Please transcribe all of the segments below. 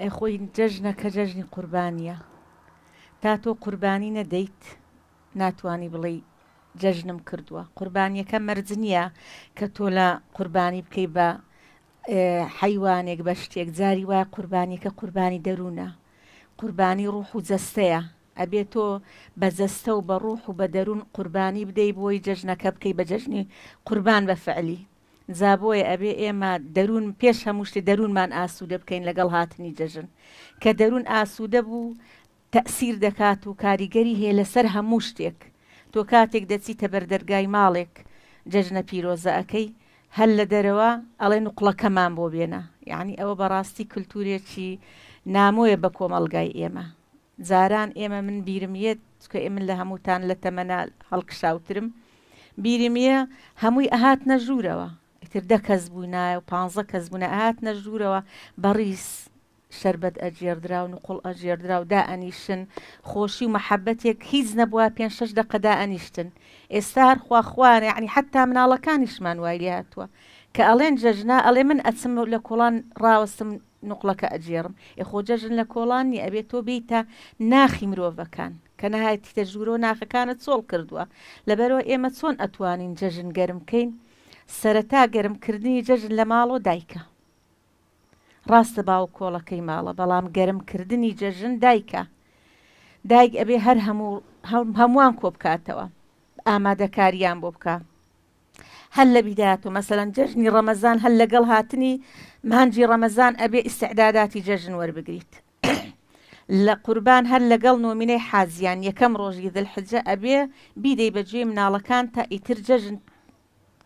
ئەی خۆی جەژنەکە جەژنی قوربانیە تا تۆ قوربانی نەدەیت ناتوانی بڵێی جەژنم کردووە قوربانیەکە مەرج نییە کە تۆ لە قوربانی بکەی بە حیوانێک بە شتێک جاری وایە قوربانیەکە قوربانی دەروونە قوربانی ڕوح و جەستەیە ئەبێ تۆ بە جەستە و بە ڕوح و بە دەروون قوربانی بدەی بۆی جەژنەکە بکەی بە جەژنی قوربان بە فعلی جا بۆیە ئەبێ ئێمە دەروون پێش هەموو شتێ دەروونمان ئاسوودە بکەین لەگەڵ هاتنی جەژن. کە دەروون ئاسوودە بوو تەئسیر دەکات و کاریگەری هەیە لەسەر هەموو شتێک. تۆ کاتێک دەچیتە بەر دەرگای ماڵێک جەژنە پیرۆزە ئەکەی هەر لە دەرەوە ئەڵێ نوقڵەکەمان بۆ بێنە. یەعنی ئەوە بەڕاستی کلتوورێکی نامۆیە بە کۆمەڵگای ئێمە. جاران ئێمە من بیرم یەت چکە ئێ من لە هەمووتان لە تەمەنا هەڵکشاوترم بیرم یە هەمووی ئەهاتنە ژوورەوە ئیتر دە کەس بووینایە و پانزە کەس بوونە ئەهاتنە ژوورەوە بەڕیز شربەت ئەجێڕدرا و نقڵ ئەژێڕدرا و دا ئەنیشن خۆشی و مەحەبەتێک هیچ نەبووە پێنج شەش دەقەدا ئەنیشتن ئێستا هەر خواخوایە یعنی حتا مناڵەکانیشمان وای لێ هاتووە کە ئەڵێن جەژنا ئەڵێ من ئەچم لە کۆڵان ڕاوەستم نوقڵەکە ئەگێڕم ئێ خۆ جەژن لە کۆڵان نیە ئەبێ تۆ بێیتە ناخی مرۆڤەکان کە نەهایتیتە ژوورەوە ناخەکانت چۆڵ کردووە لەبەرئەوە ئێمە چۆن ئەتوانین جەژن گەرم کەین سەرەتا گەرم کردنی جەژن لە ماڵۆ دایکە ڕاستە باوک کۆڵەکەی ماڵە بەڵام گەرم کردنی جەژن دایکە دایک ئەبێ هەر هەموو هەمووان کۆبکاتەوە ئامادەکاریان بۆ بکە. هەر لە بیداتو مەسەلەن جەژنی ڕەمەزان هەر لەگەڵ هاتنی مانجی ڕەمەزان ئەبێ ئیستعداداتی جەژن وەربگریت لە قوربان هەر لەگەڵ نۆمینەی حاجیان یەکەم ڕۆژی ذی الحجە ئەبێ بیدەی بە جوێی مناڵەکانتا ئیتر جەژن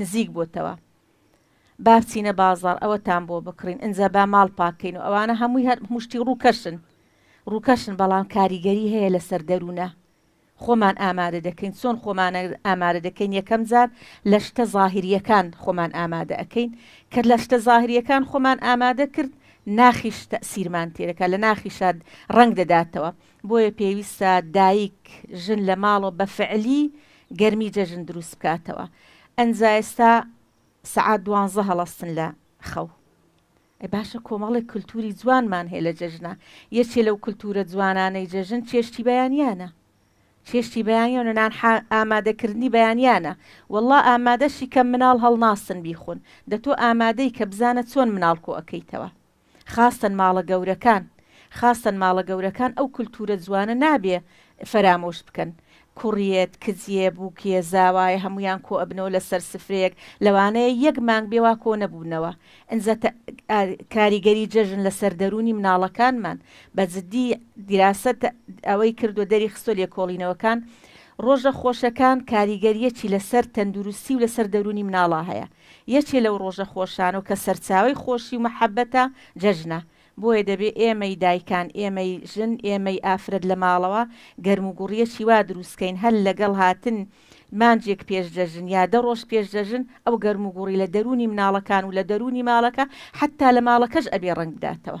نزیک بۆتەوە با بچینە بازاڕ ئەوەتان بۆ بکڕین ئینجا با ماڵ پاکەین و ئەوانە هەمووی هەر مشتی ڕووکەشن ڕووکەشن بەڵام کاریگەری هەیە لەسەر دەروونە خۆمان ئامادە دەکەین چۆن خۆمان ئامادە دەکەین یەکەم جار لە شتە زاهریەکان خۆمان ئامادە ئەکەین کە لە شتە زاهریەکان خۆمان ئامادە کرد ناخیش تەئسیرمان تێدەکات لە ناخیشا ڕەنگ دەداتەوە بۆیە پێویستە دایک ژن لە ماڵەوە بە فعلی گەرمی جەژن دروست بکاتەوە ئەنجا ئێستا سەعات دوانزە هەڵەستن لە خەو. ئەی باشە کۆمەڵێک کلتوری جوانمان هەیە لە جەژنا یەکێ لەو کلتورە جوانانەی جەژن چێشتی بەیانیانە چێشتی بەیانیانە نان حا ئامادەکردنی بەیانیانە وەڵا ئامادەشی کەم مناڵ هەڵناستن بیخون دە تۆ ئامادەی کە بزانە چۆن مناڵ کۆ ئەکەیتەوە خاستەن ماڵە گەورەکان خاستەن ماڵە گەورەکان ئەو کلتورە جوانە نابێ فەرامۆش بکەن کوڕیێت کجیێ بوکیێ زاوایە هەموویان کۆ ئەبنەوە لە سەر سفرەیەک لەوانەیە یەک مانگ بێ وا کۆ نەبوونەوە ئنجا تە ئا کاریگەری جەژن لە سەر دەروونی مناڵەکانمان بە جدی دیراسە تە ئەوەی کردوە دەری خستوە لێکۆڵینەوەکان ڕۆژە خۆشەکان کاریگەریەکی لە سەر تەندروستی و لە سەر دەروونی مناڵا هەیە یەکێ لەو ڕۆژە خۆشانەو کە سەرچاوەی خۆشی و مەحەبەتە جەژنە بۆیە دەبێ ئێمەی دایکان، ئێمەی ژن، ئێمەی ئافرەت لە ماڵەوە گەرموگوڕییەکی وا دروست کەین هەر لەگەڵ هاتن مانجێک پێش جەژن یا دە ڕۆژ پێش جەژن ئەو گەرموگوڕی لە دەروونی مناڵەکان و لە دەروونی ماڵەکە حەتتا لە ماڵەکەش ئەبێ ڕەنگ بداتەوە.